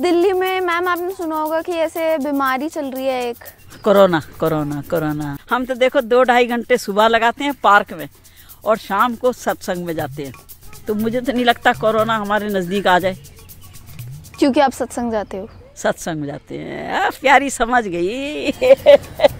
दिल्ली में मैम आपने सुना होगा कि ऐसे बीमारी चल रही है एक। Corona corona corona. हम तो देखो दो ढाई घंटे सुबह लगाते हैं पार्क में और शाम को सत्संग में जाते हैं। तो मुझे तो नहीं लगता कोरोना हमारे नज़दीक आ जाए। क्योंकि आप सत्संग जाते हो। सत्संग में जाते हैं। आ, प्यारी समझ गई।